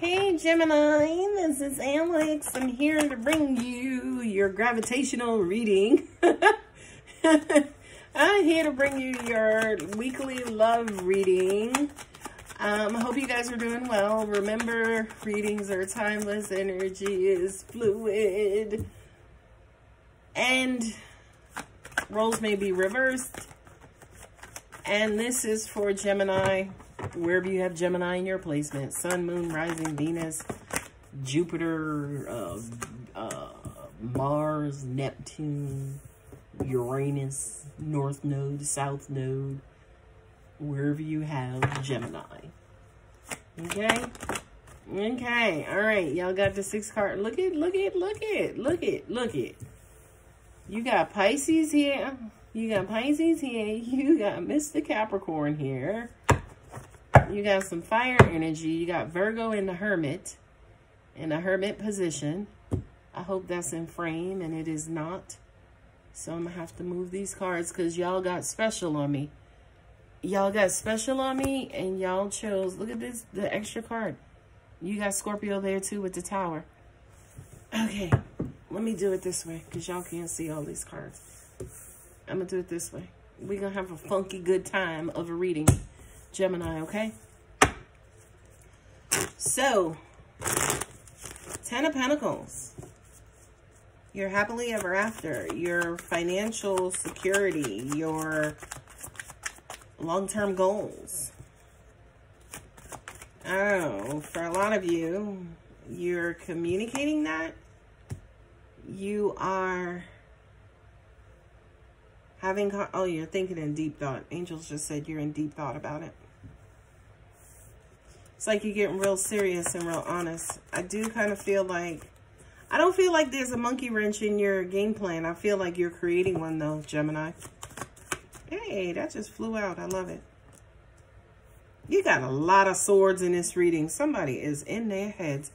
Hey Gemini, this is Alex. I'm here to bring you your gravitational reading. I'm here to bring you your weekly love reading. Um, I hope you guys are doing well. Remember, readings are timeless, energy is fluid, and roles may be reversed. And this is for Gemini wherever you have Gemini in your placement, Sun, Moon, Rising, Venus, Jupiter, uh, uh, Mars, Neptune, Uranus, North Node, South Node, wherever you have Gemini. Okay? Okay, all right. Y'all got the six card. Look it, look it, look it, look it, look it. You got Pisces here. You got Pisces here. You got Mr. Capricorn here. You got some fire energy. You got Virgo in the Hermit, in a Hermit position. I hope that's in frame, and it is not. So I'm going to have to move these cards because y'all got special on me. Y'all got special on me, and y'all chose, look at this, the extra card. You got Scorpio there, too, with the tower. Okay, let me do it this way because y'all can't see all these cards. I'm going to do it this way. We're going to have a funky good time of a reading. Gemini, okay? So, Ten of Pentacles. Your happily ever after, your financial security, your long-term goals. Oh, for a lot of you, you're communicating that. You are having, oh, you're thinking in deep thought. Angels just said you're in deep thought about it. It's like you're getting real serious and real honest. I do kind of feel like, I don't feel like there's a monkey wrench in your game plan. I feel like you're creating one though, Gemini. Hey, that just flew out. I love it. You got a lot of swords in this reading. Somebody is in their heads.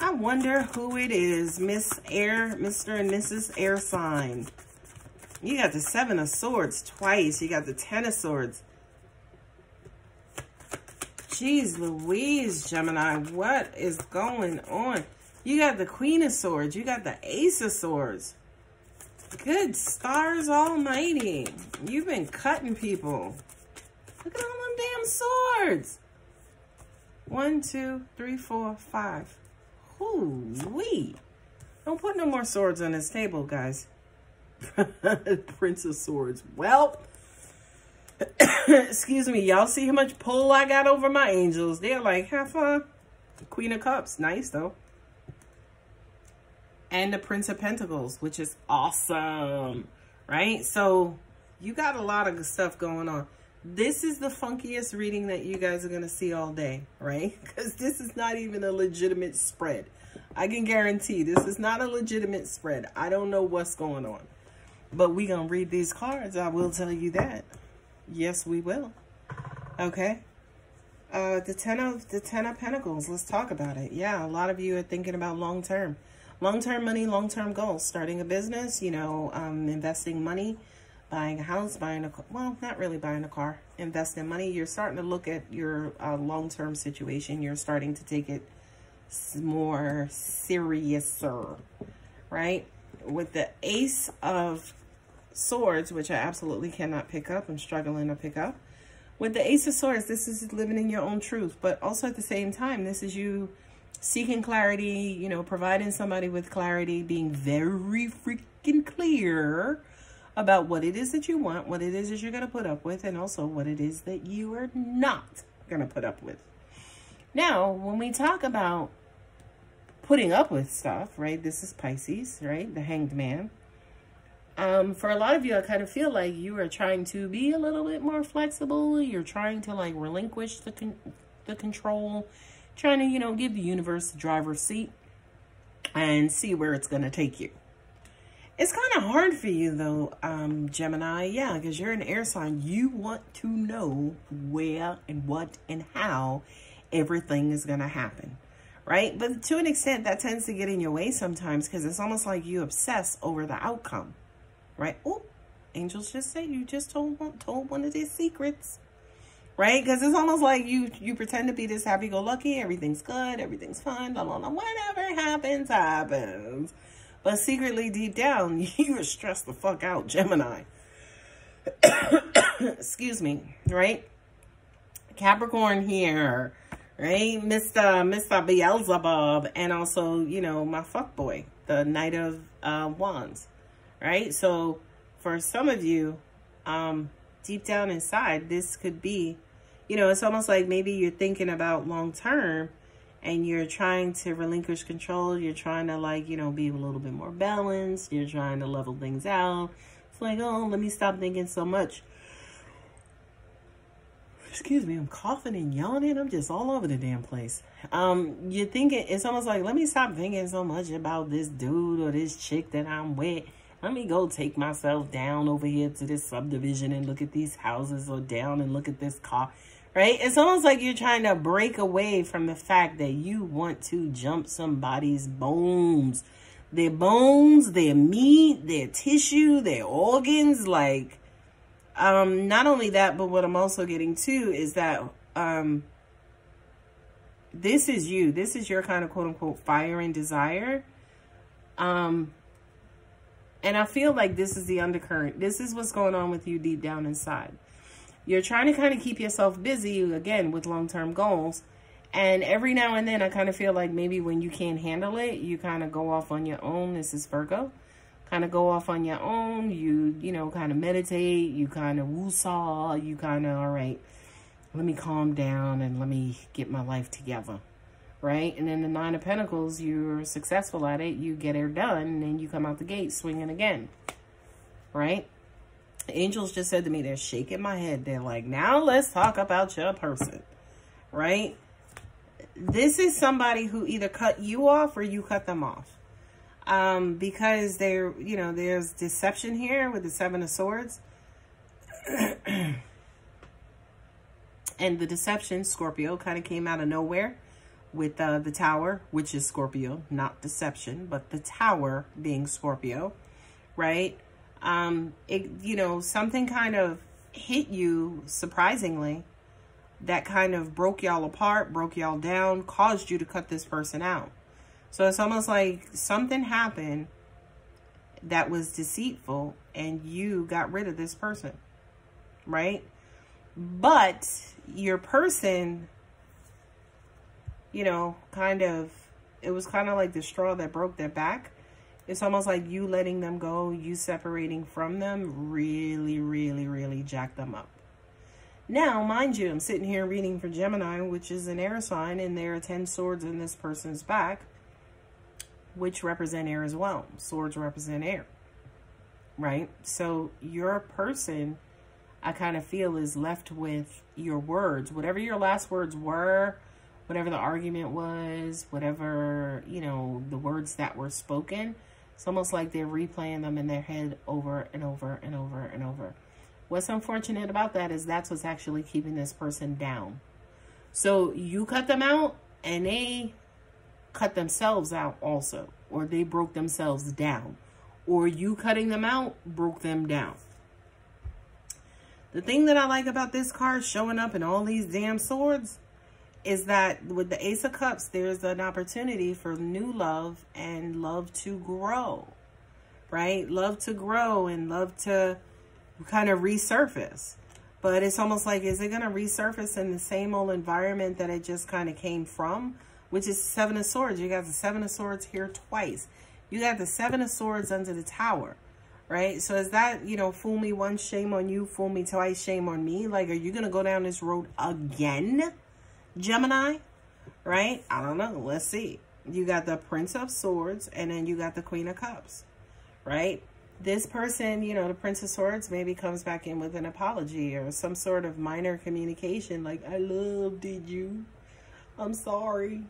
I wonder who it is. Miss Air, Mr. and Mrs. Air sign. You got the Seven of Swords twice. You got the Ten of Swords. Jeez Louise, Gemini, what is going on? You got the Queen of Swords. You got the Ace of Swords. Good stars almighty. You've been cutting people. Look at all them damn swords. One, two, three, four, five. Hoo-wee. Don't put no more swords on this table, guys. Prince of Swords. Well, excuse me, y'all see how much pull I got over my angels. They're like, have fun. Queen of Cups, nice though. And the Prince of Pentacles, which is awesome, right? So you got a lot of stuff going on. This is the funkiest reading that you guys are going to see all day, right? Because this is not even a legitimate spread. I can guarantee this is not a legitimate spread. I don't know what's going on. But we going to read these cards. I will tell you that. Yes, we will. Okay. Uh, the ten of the ten of Pentacles. Let's talk about it. Yeah, a lot of you are thinking about long term, long term money, long term goals. Starting a business. You know, um, investing money, buying a house, buying a well, not really buying a car. Investing money. You're starting to look at your uh, long term situation. You're starting to take it more seriouser, right? With the Ace of Swords, which I absolutely cannot pick up. I'm struggling to pick up. With the Ace of Swords, this is living in your own truth. But also at the same time, this is you seeking clarity, you know, providing somebody with clarity, being very freaking clear about what it is that you want, what it is that you're going to put up with, and also what it is that you are not going to put up with. Now, when we talk about putting up with stuff, right, this is Pisces, right, the Hanged Man um, for a lot of you, I kind of feel like you are trying to be a little bit more flexible. You're trying to like relinquish the, con the control, trying to, you know, give the universe the driver's seat and see where it's going to take you. It's kind of hard for you though, um, Gemini. Yeah, because you're an air sign. You want to know where and what and how everything is going to happen right? But to an extent, that tends to get in your way sometimes because it's almost like you obsess over the outcome right? Oh, angels just say you just told one, told one of their secrets, right? Because it's almost like you you pretend to be this happy-go-lucky, everything's good, everything's fine, blah, blah, blah. Whatever happens, happens. But secretly, deep down, you are stressed the fuck out, Gemini. Excuse me, right? Capricorn here, right? Mr. Mr. Beelzebub, and also, you know, my fuck boy, the Knight of uh, Wands, right? So, for some of you, um, deep down inside, this could be, you know, it's almost like maybe you're thinking about long term and you're trying to relinquish control. You're trying to like, you know, be a little bit more balanced. You're trying to level things out. It's like, oh, let me stop thinking so much. Excuse me, I'm coughing and yawning. I'm just all over the damn place. Um, you're thinking, it's almost like, let me stop thinking so much about this dude or this chick that I'm with let me go take myself down over here to this subdivision and look at these houses or down and look at this car, right? It's almost like you're trying to break away from the fact that you want to jump somebody's bones, their bones, their meat, their tissue, their organs. Like, um, not only that, but what I'm also getting to is that, um, this is you. This is your kind of quote unquote fire and desire. Um, and I feel like this is the undercurrent. This is what's going on with you deep down inside. You're trying to kind of keep yourself busy, again, with long-term goals. And every now and then, I kind of feel like maybe when you can't handle it, you kind of go off on your own. This is Virgo. Kind of go off on your own. You, you know, kind of meditate. You kind of woo-saw. You kind of, all right, let me calm down and let me get my life together right? And then the Nine of Pentacles, you're successful at it, you get it done, and then you come out the gate swinging again, right? Angels just said to me, they're shaking my head. They're like, now let's talk about your person, right? This is somebody who either cut you off or you cut them off. Um, because they're, you know, there's deception here with the Seven of Swords. and the deception, Scorpio, kind of came out of nowhere with uh, the tower, which is Scorpio, not deception, but the tower being Scorpio, right? Um, it, you know, something kind of hit you surprisingly that kind of broke y'all apart, broke y'all down, caused you to cut this person out. So it's almost like something happened that was deceitful and you got rid of this person, right? But your person you know, kind of, it was kind of like the straw that broke their back. It's almost like you letting them go, you separating from them, really, really, really jacked them up. Now, mind you, I'm sitting here reading for Gemini, which is an air sign, and there are 10 swords in this person's back, which represent air as well. Swords represent air, right? So your person, I kind of feel, is left with your words. Whatever your last words were, whatever the argument was, whatever, you know, the words that were spoken. It's almost like they're replaying them in their head over and over and over and over. What's unfortunate about that is that's what's actually keeping this person down. So you cut them out and they cut themselves out also. Or they broke themselves down. Or you cutting them out broke them down. The thing that I like about this card showing up in all these damn swords is that with the Ace of Cups, there's an opportunity for new love and love to grow, right? Love to grow and love to kind of resurface. But it's almost like, is it going to resurface in the same old environment that it just kind of came from? Which is Seven of Swords. You got the Seven of Swords here twice. You got the Seven of Swords under the tower, right? So is that, you know, fool me once, shame on you, fool me twice, shame on me? Like, are you going to go down this road again? Gemini, right? I don't know. Let's see. You got the Prince of Swords and then you got the Queen of Cups, right? This person, you know, the Prince of Swords maybe comes back in with an apology or some sort of minor communication like, I love did you. I'm sorry.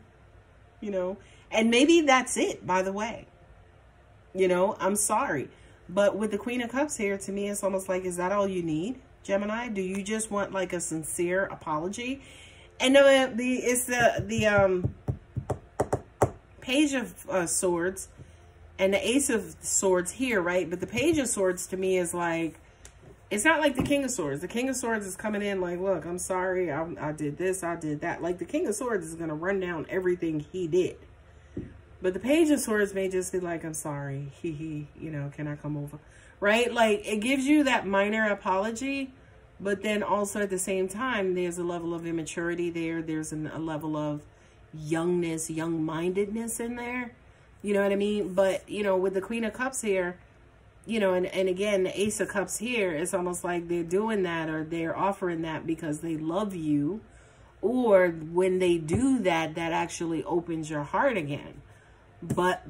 You know, and maybe that's it, by the way. You know, I'm sorry. But with the Queen of Cups here, to me, it's almost like, is that all you need, Gemini? Do you just want like a sincere apology? And the, the it's the the um page of uh, swords and the ace of swords here, right? But the page of swords to me is like it's not like the King of Swords. The King of Swords is coming in like, look, I'm sorry. I, I did this. I did that. Like the King of Swords is going to run down everything he did. But the Page of Swords may just be like, I'm sorry. He, he, you know, can I come over? Right? Like it gives you that minor apology. But then also at the same time, there's a level of immaturity there. There's an, a level of youngness, young-mindedness in there. You know what I mean? But, you know, with the Queen of Cups here, you know, and, and again, the Ace of Cups here, it's almost like they're doing that or they're offering that because they love you. Or when they do that, that actually opens your heart again. But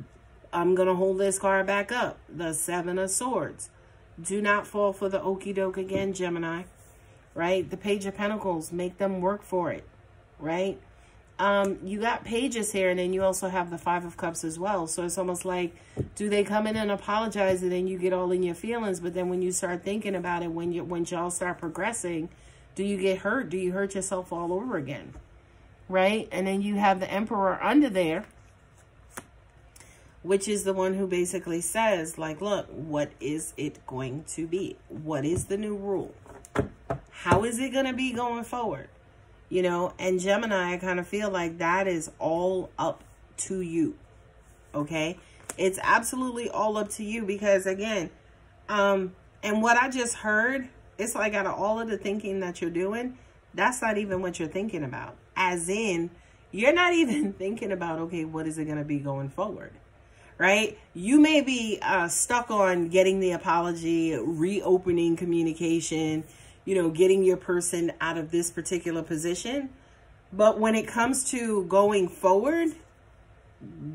I'm going to hold this card back up. The Seven of Swords. Do not fall for the okey doke again, Gemini. Right? The Page of Pentacles. Make them work for it. Right? um, you got pages here, and then you also have the Five of Cups as well. So it's almost like, do they come in and apologize, and then you get all in your feelings? But then when you start thinking about it, when you when y'all start progressing, do you get hurt? Do you hurt yourself all over again? Right? And then you have the Emperor under there, which is the one who basically says, like, look, what is it going to be? What is the new rule? How is it going to be going forward? you know, and Gemini, I kind of feel like that is all up to you. Okay. It's absolutely all up to you because again, um, and what I just heard, it's like out of all of the thinking that you're doing, that's not even what you're thinking about. As in, you're not even thinking about, okay, what is it going to be going forward? Right? You may be uh, stuck on getting the apology, reopening communication, you know, getting your person out of this particular position. But when it comes to going forward,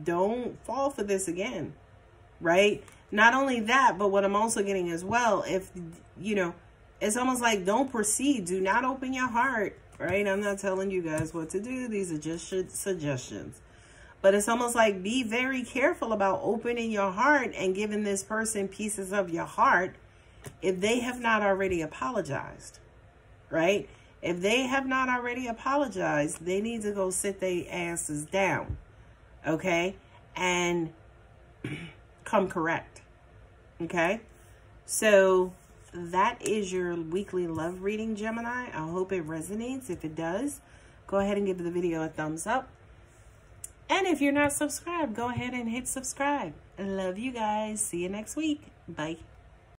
don't fall for this again, right? Not only that, but what I'm also getting as well, if, you know, it's almost like don't proceed. Do not open your heart, right? I'm not telling you guys what to do. These are just suggestions. But it's almost like be very careful about opening your heart and giving this person pieces of your heart if they have not already apologized, right? If they have not already apologized, they need to go sit their asses down, okay? And come correct, okay? So that is your weekly love reading, Gemini. I hope it resonates. If it does, go ahead and give the video a thumbs up. And if you're not subscribed, go ahead and hit subscribe. Love you guys. See you next week. Bye.